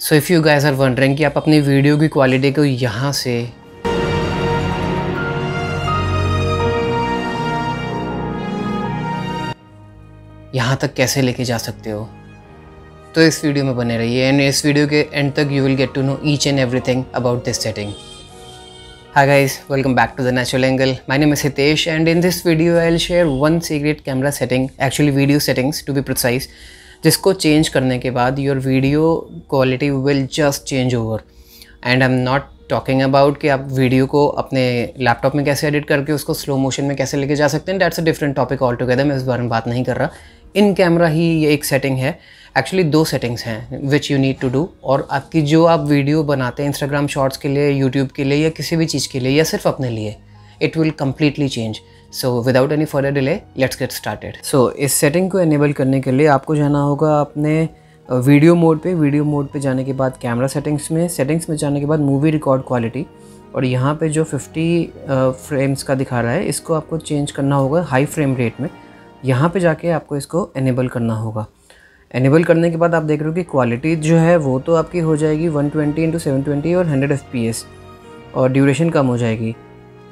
So if you guys are wondering कि आप अपनी वीडियो की क्वालिटी को यहाँ से यहाँ तक कैसे लेके जा सकते हो? तो इस वीडियो में बने रहिए एंड इस वीडियो के एंड तक you will get to know each and everything about this setting hi guys welcome back to the natural angle my name is Hitesh and in this video I will share one secret camera setting actually video settings to be precise जिसको change करने के बाद your video quality will just change over and I am not talking about कि आप video को अपने laptop में कैसे एडिट करके उसको स्लो मोशन में कैसे लेके जा सकते हैं that's a different topic altogether मैं इस बारे में बात नहीं कर रहा। इन कैमरा ही ये एक सेटिंग है एक्चुअली दो सेटिंग्स हैं which you need to do और आपकी जो आप वीडियो बनाते हैं इंस्टाग्राम शॉर्ट्स के लिए यूट्यूब के लिए या किसी भी चीज़ के लिए, या सिर्फ़ अपने लिए it will completely change so without any further delay let's get started so इस सेटिंग को एनेबल करने के लिए आपको जाना होगा अपने वीडियो मोड पे। वीडियो मोड पे जाने के बाद कैमरा सेटिंग्स में। सेटिंग्स में जाने के बाद मूवी रिकॉर्ड क्वालिटी और यहाँ पे जो 50 फ्रेम्स का दिखा रहा है, इसको आपको चेंज करना होगा हाई फ्रेम रेट में। यहाँ पे जाके आपको इसको एनेबल करना होगा। एनेबल करने के बाद आप देख रहे हो कि क्वालिटी जो है, वो तो आपकी हो जाएगी 120 ट्वेंटी इंटू और 100 एफ़ और ड्यूरेशन कम हो जाएगी।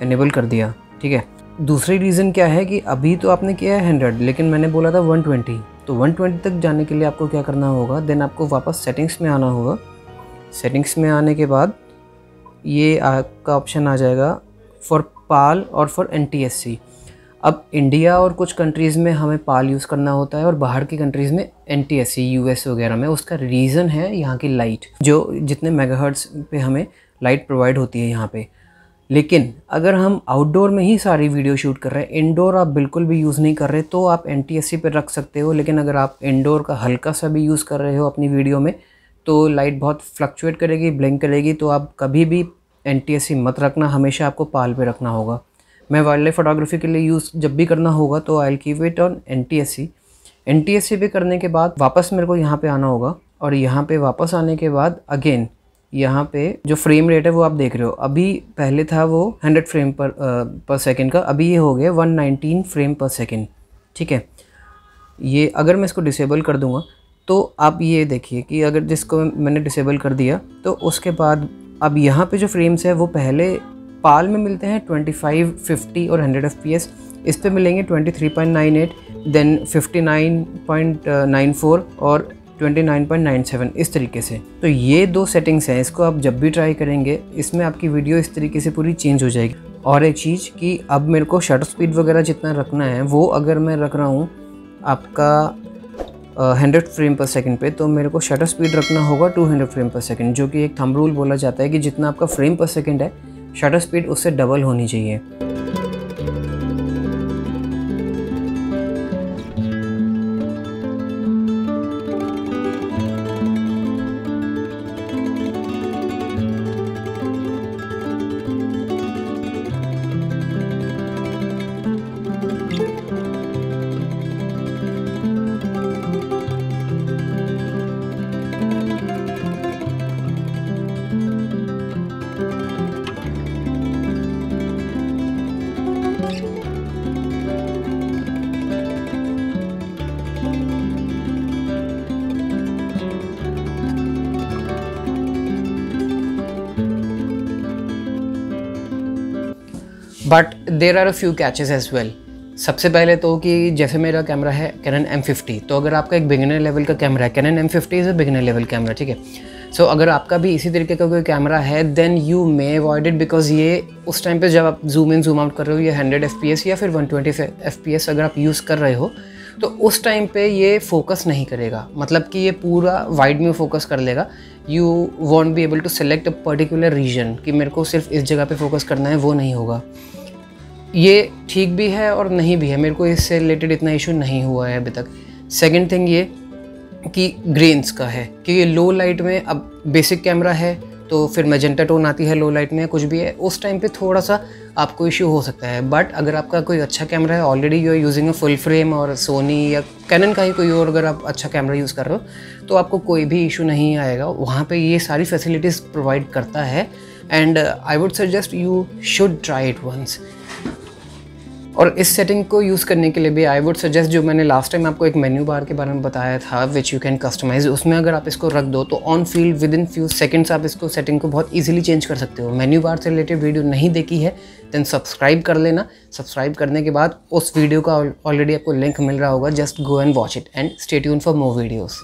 एनेबल कर दिया, ठीक है? दूसरी रीज़न क्या है कि अभी तो आपने किया है 100 लेकिन मैंने बोला था 120 तो 120 तक जाने के लिए आपको क्या करना होगा? देन आपको वापस सेटिंग्स में आना होगा। सेटिंग्स में आने के बाद ये आपका ऑप्शन आ जाएगा फॉर पाल और फॉर एनटीएससी अब इंडिया और कुछ कंट्रीज़ में हमें पाल यूज़ करना होता है और बाहर की कंट्रीज़ में N T S C U S वगैरह में। उसका रीज़न है यहाँ की लाइट जो जितने मेगाहर्ट्स पे हमें लाइट प्रोवाइड होती है यहाँ पे। लेकिन अगर हम आउटडोर में ही सारी वीडियो शूट कर रहे हैं इंडोर आप बिल्कुल भी यूज़ नहीं कर रहे तो आप एन टी पर रख सकते हो। लेकिन अगर आप इंडोर का हल्का सा भी यूज़ कर रहे हो अपनी वीडियो में तो लाइट बहुत फ्लक्चुएट करेगी ब्लिंक करेगी तो आप कभी भी एन टी एस सी मत रखना, हमेशा आपको पाल पे रखना होगा। मैं वाइल्ड लाइफ फोटोग्राफी के लिए यूज़ जब भी करना होगा तो I keep it on N T S C N T S C पे करने के बाद वापस मेरे को यहाँ पे आना होगा, और यहाँ पे वापस आने के बाद अगेन यहाँ पे जो फ्रेम रेट है वो आप देख रहे हो। अभी पहले था वो 100 फ्रेम पर पर सेकंड का अभी ये हो गया 119 फ्रेम पर सेकंड ठीक है? ये अगर मैं इसको डिसेबल कर दूँगा तो आप ये देखिए कि अगर जिसको मैंने डिसेबल कर दिया तो उसके बाद अब यहाँ पे जो फ्रेम्स है वो पहले पाल में मिलते हैं 25, 50 और 100 एफ़ इस पे मिलेंगे 23.98 देन 59.94 और 29.97 इस तरीके से। तो ये दो सेटिंग्स हैं, इसको आप जब भी ट्राई करेंगे, इसमें आपकी वीडियो इस तरीके से पूरी चेंज हो जाएगी। और एक चीज़ कि अब मेरे को शटर स्पीड वगैरह जितना रखना है, वो अगर मैं रख रहा हूँ आपका हंड्रेड फ्रेम पर सेकंड पे तो मेरे को शटर स्पीड रखना होगा 200 फ्रेम पर सेकंड जो कि एक थंब रूल बोला जाता है कि जितना आपका फ्रेम पर सेकंड है शटर स्पीड उससे डबल होनी चाहिए। But there are a few catches as well सबसे पहले तो कि जैसे मेरा कैमरा है कैनन एम फिफ्टी तो अगर आपका एक बिगिनर लेवल का कैमरा है Canon M fifty is a beginner level camera ठीक है? सो so, अगर आपका भी इसी तरीके का कोई कैमरा है then you may avoid it because ये उस टाइम पे जब आप जूम इन जूम आउट कर रहे हो ये हंड्रेड एफ़ या फिर वन ट्वेंटी एफ़ अगर आप यूज़ कर रहे हो तो उस टाइम पे ये फोकस नहीं करेगा। मतलब कि ये पूरा वाइड में फोकस कर लेगा। You won't be able to select a particular region कि मेरे को सिर्फ़ इस जगह पे फोकस करना है, वो नहीं होगा। ये ठीक भी है और नहीं भी है, मेरे को इससे रिलेटेड इतना इशू नहीं हुआ है अभी तक। सेकेंड थिंग ये कि ग्रेन्स का है, क्योंकि लो लाइट में अब बेसिक कैमरा है तो फिर मेजेंटा टोन आती है लो लाइट में, कुछ भी है, उस टाइम पे थोड़ा सा आपको इश्यू हो सकता है। बट अगर आपका कोई अच्छा कैमरा है already you are using full frame और सोनी या कैनन का ही कोई और अगर आप अच्छा कैमरा यूज़ कर रहे हो तो आपको कोई भी इशू नहीं आएगा। वहाँ पर ये सारी फैसिलिटीज़ प्रोवाइड करता है। And I would suggest you should try it once और इस सेटिंग को यूज़ करने के लिए भी आई वुड सजेस्ट जो मैंने लास्ट टाइम आपको एक मेन्यू बार के बारे में बताया था विच यू कैन कस्टमाइज उसमें अगर आप इसको रख दो तो on field within few seconds आप इसको सेटिंग को बहुत ईजिली चेंज कर सकते हो। मेन्यू बार से रिलेटेड वीडियो नहीं देखी है देन सब्सक्राइब कर लेना। सब्सक्राइब करने के बाद उस वीडियो का ऑलरेडी आपको लिंक मिल रहा होगा just go and watch it and stay tune for more videos